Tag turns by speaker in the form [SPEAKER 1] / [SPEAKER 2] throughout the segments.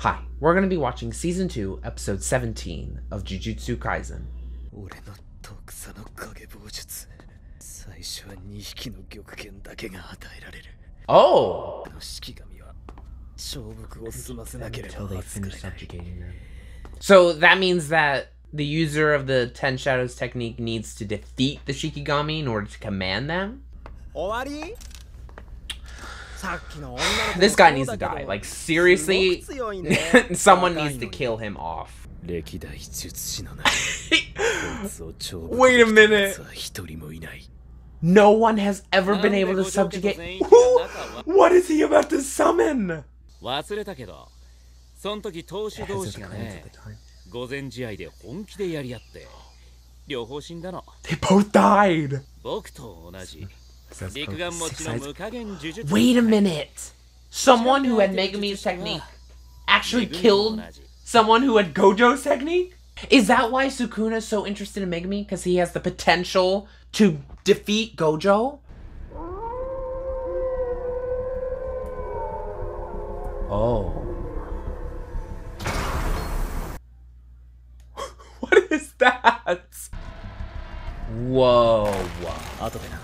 [SPEAKER 1] Hi, we're going to be watching Season 2, Episode 17 of Jujutsu Kaisen.
[SPEAKER 2] 俺の特差の影棒術最初は2匹の玉剣だけが与えられる
[SPEAKER 1] Oh!
[SPEAKER 2] あの式神は勝負を済ませなければ
[SPEAKER 1] Until they
[SPEAKER 2] 扱え
[SPEAKER 1] finish
[SPEAKER 2] ない
[SPEAKER 1] subjugating them. So that means that the user of the Ten Shadows technique needs to defeat the Shikigami in order to command them?
[SPEAKER 3] 終わりさっきの女の子も
[SPEAKER 1] This guy needs
[SPEAKER 3] そ
[SPEAKER 1] to
[SPEAKER 3] うだけ
[SPEAKER 1] die.
[SPEAKER 3] ど
[SPEAKER 1] Like,
[SPEAKER 3] すご
[SPEAKER 1] seriously,
[SPEAKER 3] く強いね
[SPEAKER 1] someone
[SPEAKER 3] 若い
[SPEAKER 1] needs
[SPEAKER 3] の
[SPEAKER 1] to
[SPEAKER 3] に
[SPEAKER 1] kill him off.
[SPEAKER 2] 歴代術師の中こいつを超
[SPEAKER 1] Wait a minute.
[SPEAKER 2] は一人もいない
[SPEAKER 1] No one has ever been able to subjugate. Who? What is he about to summon?
[SPEAKER 4] 忘れたけどそん時投手
[SPEAKER 1] Heads
[SPEAKER 4] 同
[SPEAKER 1] of
[SPEAKER 4] 士
[SPEAKER 1] the
[SPEAKER 4] が
[SPEAKER 1] clans
[SPEAKER 4] ね
[SPEAKER 1] at the time.
[SPEAKER 4] 午前試合で本気でやり合って両方死んだの
[SPEAKER 1] They both died.
[SPEAKER 4] 僕と同じ
[SPEAKER 1] Wait a minute! Someone who had Megumi's technique actually killed someone who had Gojo's technique? Is that why Sukuna is so interested in Megumi? Because he has the potential to defeat Gojo? Oh. what is that? Whoa. whoa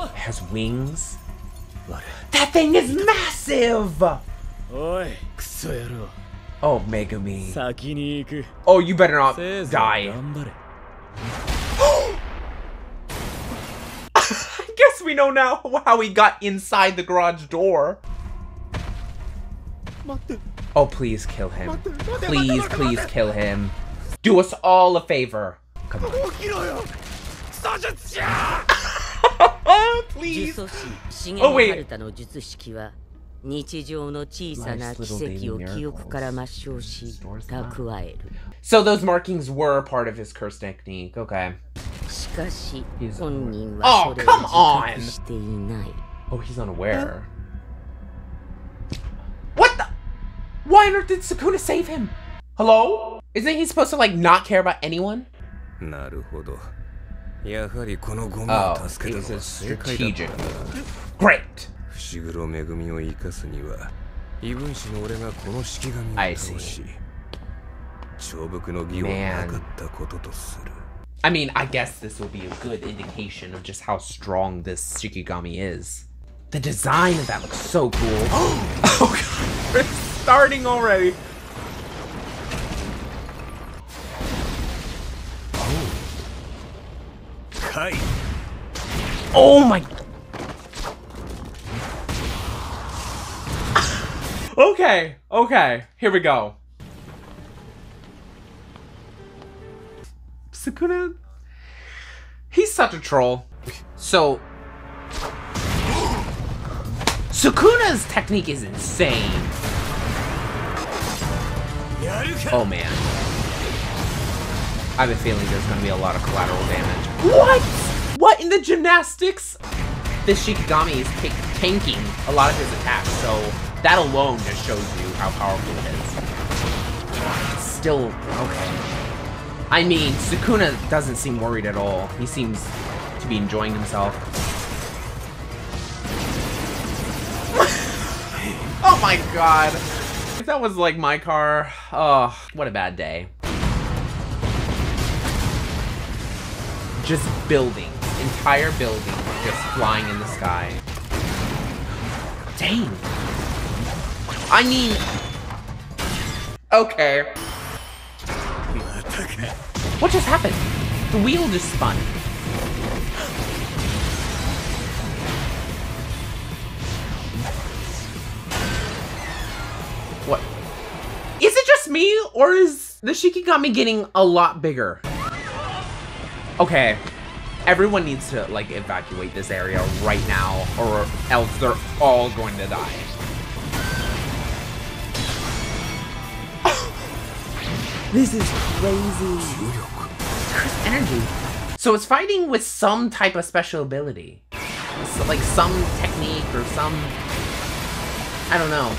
[SPEAKER 1] has wings.
[SPEAKER 2] Look.
[SPEAKER 1] That thing is massive! Oh,
[SPEAKER 2] Megumi.
[SPEAKER 1] Oh, you better not die. I guess we know now how he got inside the garage door. Oh, please kill him. Please, please kill him. Do us all a favor. Come on
[SPEAKER 3] oh,
[SPEAKER 1] please. Oh, wait.
[SPEAKER 5] 日常の小さな奇跡を記憶から抹消し蓄える。
[SPEAKER 1] So those markings were part of his curse technique. Okay. Oh come on! Oh, he's unaware. What the? Why on earth did Sukuna save him? Hello? Isn't he supposed to like not care about anyone? Oh,
[SPEAKER 2] he's
[SPEAKER 1] a
[SPEAKER 2] strategic.
[SPEAKER 1] Great! I see.
[SPEAKER 2] Man.
[SPEAKER 1] I mean, I guess this will be a good indication of just how strong this Shikigami is. The design of that looks so cool. oh god, It's starting already.
[SPEAKER 2] Kai
[SPEAKER 1] Oh my. okay, okay, here we go. Sukuna. He's such a troll. So. Sukuna's technique is insane. Oh man. I have a feeling there's gonna be a lot of collateral damage. What? What in the gymnastics? This Shikigami is tanking a lot of his attacks, so that alone just shows you how powerful it is. Still okay. I mean, Sukuna doesn't seem worried at all. He seems to be enjoying himself. oh my god. If that was like my car, oh, what a bad day. Just buildings, entire buildings just flying in the sky. Dang. I mean, okay. What just happened? The wheel just spun. What? Is it just me, or is the Shikigami getting a lot bigger? Okay, everyone needs to, like, evacuate this area right now, or else they're all going to die. this is crazy. Energy. So it's fighting with some type of special ability. So, like, some technique or some... I don't know.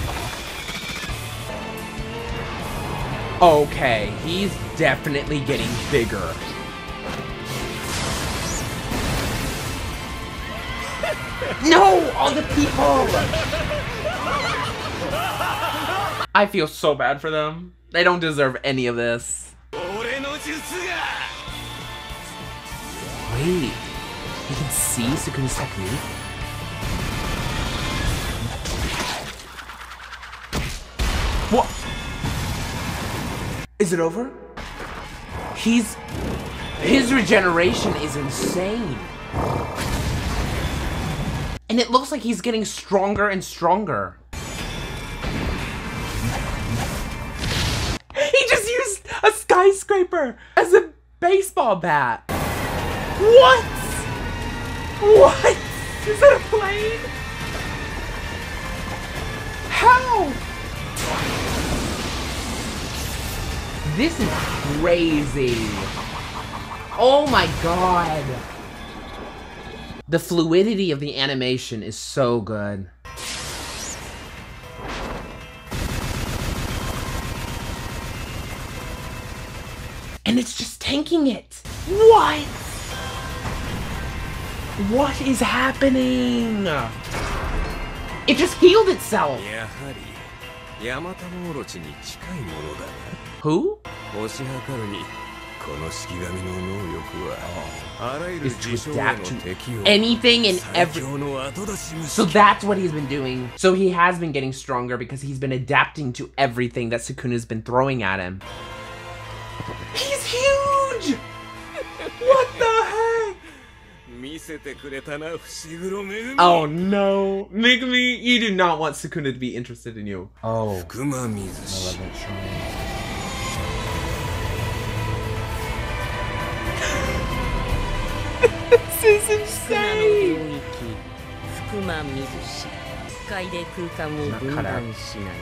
[SPEAKER 1] Okay, he's definitely getting bigger. no! All the people! I feel so bad for them. They don't deserve any of this. Wait. You can see Sukuna's technique? What? Is it over? He's... His regeneration is insane. And it looks like he's getting stronger and stronger. He just used a skyscraper as a baseball bat. What? What? Is that a plane? How? This is crazy. Oh my god. The fluidity of the animation is so good. And it's just tanking it. What? What is happening? It just healed itself. Who? is to adapt to anything and
[SPEAKER 2] everything.
[SPEAKER 1] So that's what he's been doing. So he has been getting stronger because he's been adapting to everything that Sukuna's been throwing at him. He's huge! What the heck? Oh no, Megumi, you do not want Sukuna to be interested in you. Oh,
[SPEAKER 2] 熊水氏
[SPEAKER 1] This is
[SPEAKER 5] 福間の領域福間水師界で空間を分断しない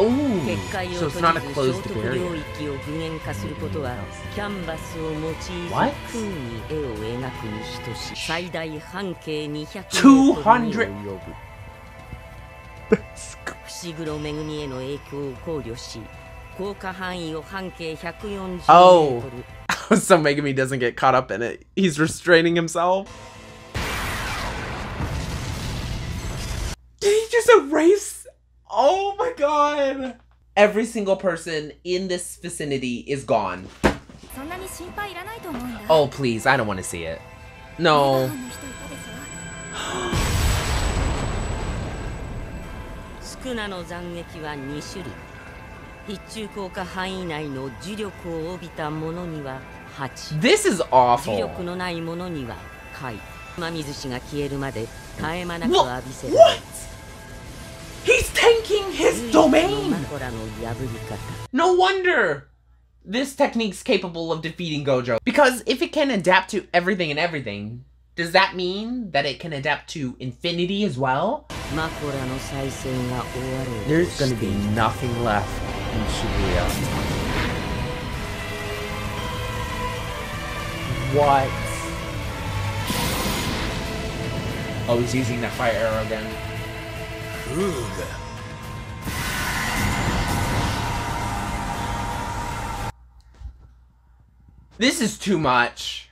[SPEAKER 1] Oh.
[SPEAKER 5] 結界を閉じず
[SPEAKER 1] closed
[SPEAKER 5] 聖徳領.域を具現化することはキャンバスを用いず?空に絵を描くに等しい最大半径200メートルに及ぶ伏黒めぐみへの影響を考慮し効果範囲を半径140メートル、
[SPEAKER 1] Oh. so Megumi doesn't get caught up in it. He's restraining himself. Did he just erase? Oh my god! Every single person in this vicinity is gone. Oh please, I don't want to see it. No. This is awful. What? what? He's tanking his domain! No wonder this technique's capable of defeating Gojo. Because if it can adapt to everything and everything, does that mean that it can adapt to infinity as well? There's gonna be nothing left in Shibuya. What? Oh, he's using that fire arrow again.
[SPEAKER 2] フーガ
[SPEAKER 1] This is too much.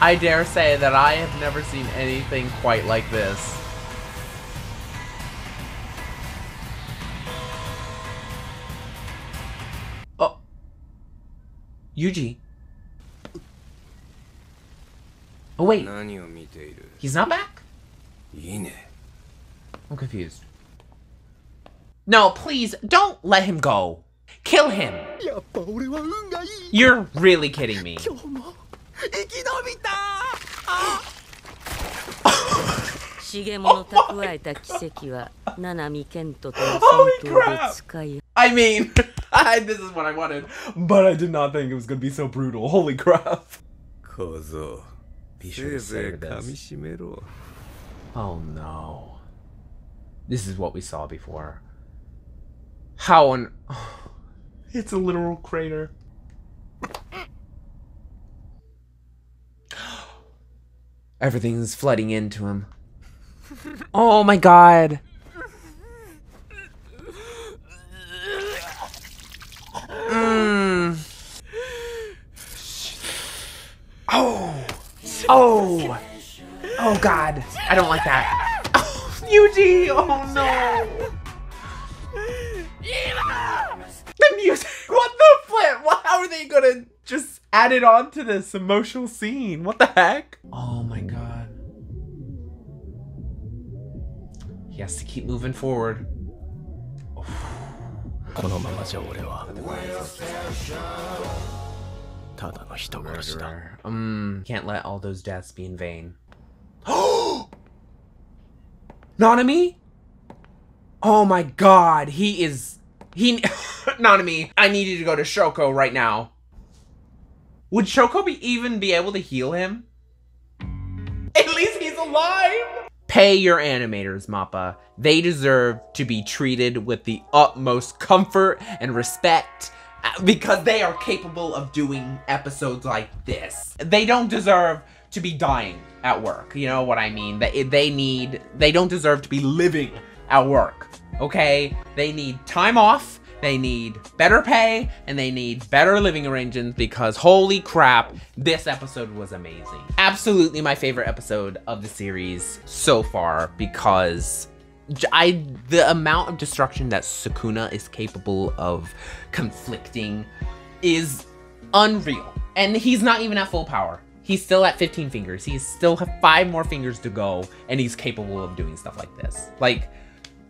[SPEAKER 1] I dare say that I have never seen anything quite like this. Oh. Yuji. Oh wait. He's not back? I'm confused. No, please, don't let him go. Kill him. You're really kidding me.
[SPEAKER 5] Oh,
[SPEAKER 1] I mean, I, this is what I wanted, but I did not think it was gonna be so brutal. Holy crap. Be sure to this. Oh no. This is what we saw before. How on... Oh, it's a literal crater. Everything's flooding into him. Oh my god. Oh! Oh god. I don't like that. Oh, Yuji! Oh no! The music! What the flip? How are they gonna just add it on to this emotional scene? What the heck? Oh my god. He has to keep moving forward.
[SPEAKER 2] Oh. ただの人殺しだ
[SPEAKER 1] Um, can't let all those deaths be in vain. Nanami? Oh my god, he is. He. Nanami, I need you to go to Shoko right now. Would Shoko be even be able to heal him? At least he's alive! Pay your animators, Mappa. They deserve to be treated with the utmost comfort and respect uh, because they are capable of doing episodes like this. They don't deserve to be dying at work. You know what I mean? They, they need, they don't deserve to be living at work. Okay? They need time off. They need better pay and they need better living arrangements because holy crap, this episode was amazing. Absolutely my favorite episode of the series so far because I the amount of destruction that Sukuna is capable of conflicting is unreal. And he's not even at full power. He's still at 15 fingers. He still have five more fingers to go and he's capable of doing stuff like this. Like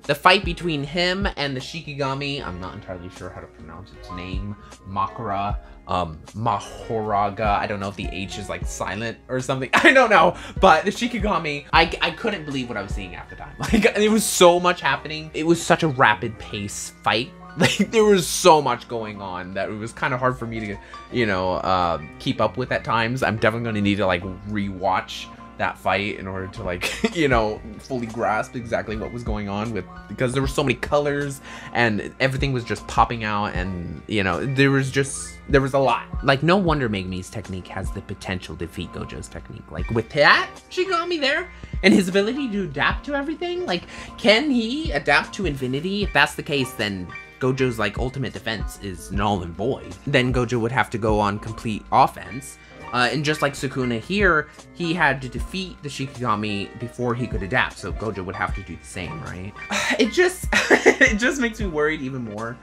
[SPEAKER 1] the fight between him and the Shikigami, I'm not entirely sure how to pronounce its name, Makara, um, Mahoraga, I don't know if the H is like silent or something, I don't know, but the Shikigami, I, I couldn't believe what I was seeing at the time. Like, it was so much happening. It was such a rapid pace fight. Like, there was so much going on that it was kind of hard for me to, you know, uh, keep up with at times. I'm definitely going to need to, like, rewatch that fight in order to like you know fully grasp exactly what was going on with because there were so many colors and everything was just popping out and you know there was just there was a lot. Like no wonder Megumi's technique has the potential to defeat Gojo's technique. Like with that Shigami there. And his ability to adapt to everything like can he adapt to infinity? If that's the case then Gojo's like ultimate defense is null and void. Then Gojo would have to go on complete offense uh, and just like Sukuna here, he had to defeat the Shikigami before he could adapt, so Gojo would have to do the same, right? It just, it just makes me worried even more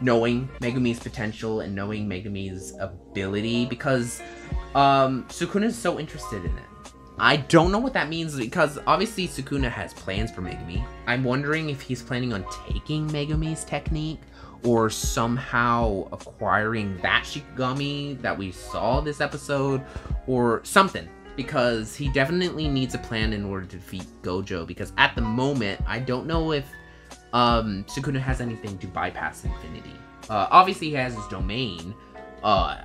[SPEAKER 1] knowing Megumi's potential and knowing Megumi's ability because um, Sukuna is so interested in it. I don't know what that means because obviously Sukuna has plans for Megumi. I'm wondering if he's planning on taking Megumi's technique or somehow acquiring that Shikigami that we saw this episode or something. Because he definitely needs a plan in order to defeat Gojo. Because at the moment I don't know if um, Sukuna has anything to bypass Infinity. Uh, obviously he has his domain, uh,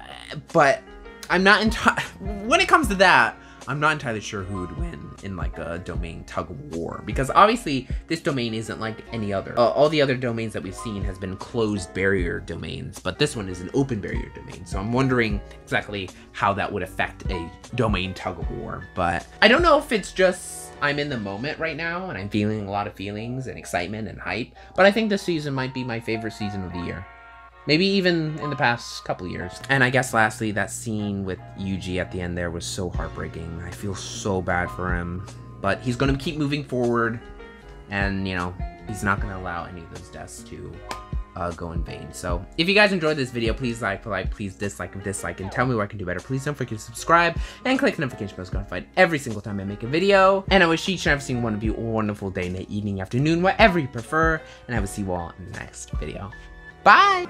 [SPEAKER 1] but I'm not entirely, when it comes to that, I'm not entirely sure who would win in like a domain tug of war because obviously this domain isn't like any other. Uh, all the other domains that we've seen has been closed barrier domains, but this one is an open barrier domain. So I'm wondering exactly how that would affect a domain tug of war. But I don't know if it's just I'm in the moment right now and I'm feeling a lot of feelings and excitement and hype, but I think this season might be my favorite season of the year. Maybe even in the past couple years. And I guess lastly, that scene with Yuji at the end there was so heartbreaking. I feel so bad for him. But he's going to keep moving forward. And, you know, he's not going to allow any of those deaths to uh, go in vain. So if you guys enjoyed this video, please like, like, please dislike, and dislike, and tell me what I can do better. Please don't forget to subscribe and click the notification bell so you notified every single time I make a video. And I wish each and every single one of you a wonderful day, night, evening, afternoon, whatever you prefer. And I will see you all in the next video. Bye!